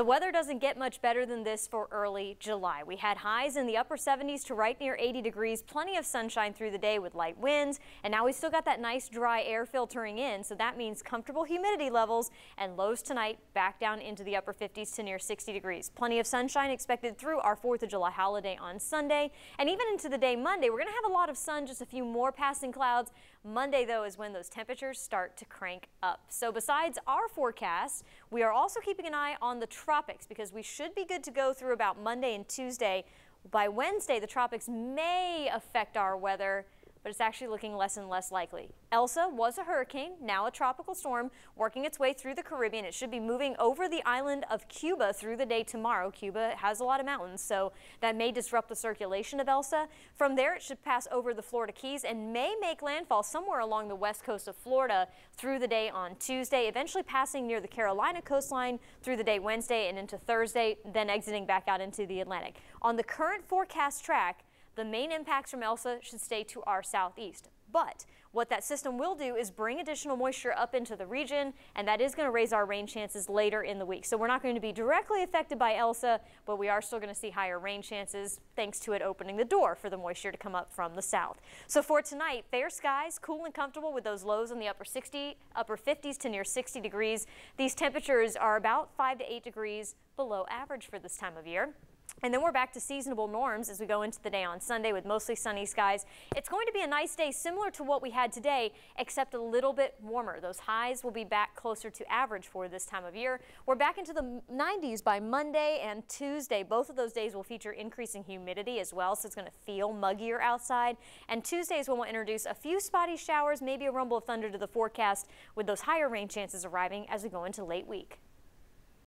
The weather doesn't get much better than this for early July. We had highs in the upper 70s to right near 80 degrees, plenty of sunshine through the day with light winds, and now we still got that nice dry air filtering in, so that means comfortable humidity levels and lows tonight back down into the upper 50s to near 60 degrees. Plenty of sunshine expected through our 4th of July holiday on Sunday, and even into the day Monday, we're going to have a lot of sun, just a few more passing clouds. Monday, though, is when those temperatures start to crank up. So besides our forecast, we are also keeping an eye on the tropics because we should be good to go through about Monday and Tuesday. By Wednesday, the tropics may affect our weather but it's actually looking less and less likely. Elsa was a hurricane, now a tropical storm, working its way through the Caribbean. It should be moving over the island of Cuba through the day tomorrow. Cuba has a lot of mountains, so that may disrupt the circulation of Elsa. From there, it should pass over the Florida Keys and may make landfall somewhere along the west coast of Florida through the day on Tuesday, eventually passing near the Carolina coastline through the day Wednesday and into Thursday, then exiting back out into the Atlantic. On the current forecast track, the main impacts from Elsa should stay to our southeast. But what that system will do is bring additional moisture up into the region, and that is going to raise our rain chances later in the week. So we're not going to be directly affected by Elsa, but we are still going to see higher rain chances thanks to it opening the door for the moisture to come up from the south. So for tonight, fair skies, cool and comfortable with those lows in the upper 60, upper 50s to near 60 degrees. These temperatures are about 5 to 8 degrees below average for this time of year. And then we're back to seasonable norms as we go into the day on Sunday with mostly sunny skies. It's going to be a nice day similar to what we had today, except a little bit warmer. Those highs will be back closer to average for this time of year. We're back into the 90s by Monday and Tuesday. Both of those days will feature increasing humidity as well, so it's going to feel muggier outside. And Tuesdays when we'll introduce a few spotty showers, maybe a rumble of thunder to the forecast with those higher rain chances arriving as we go into late week.